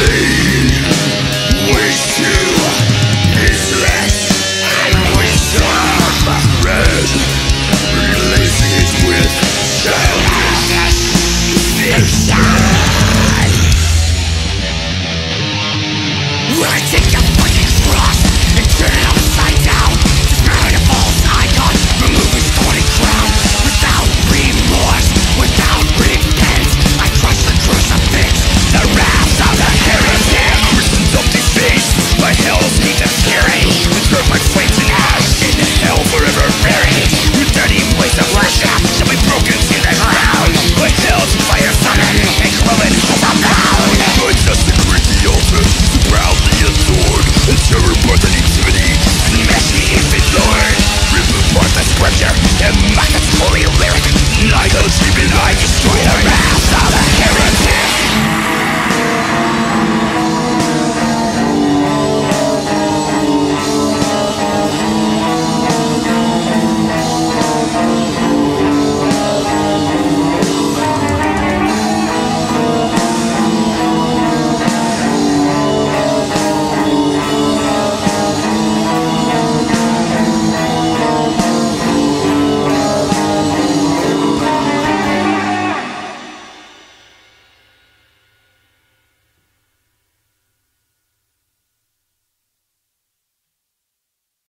Leave.